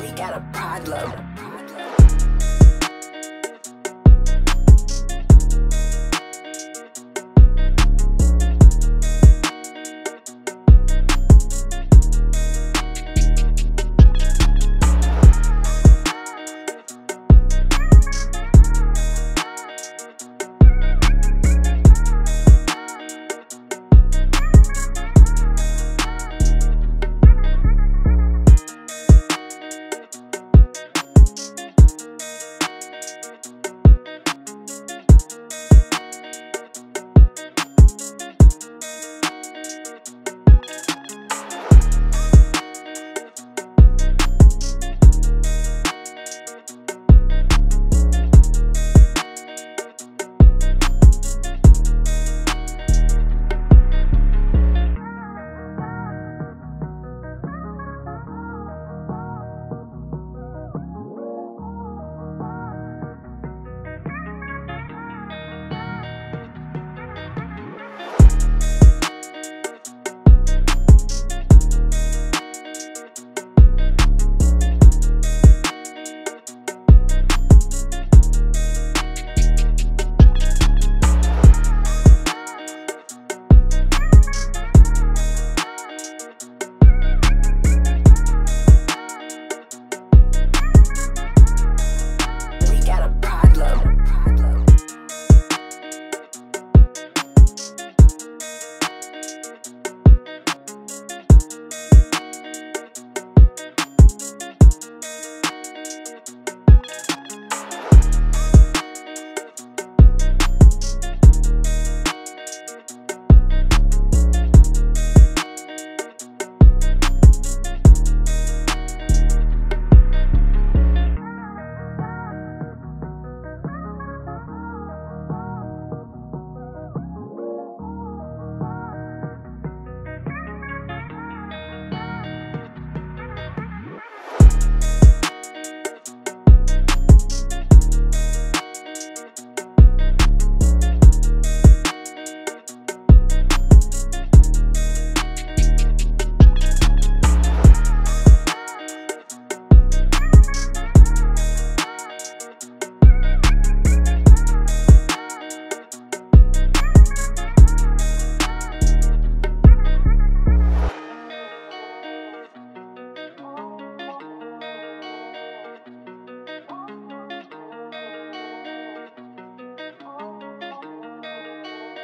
We got a problem.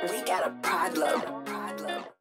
We got a problem.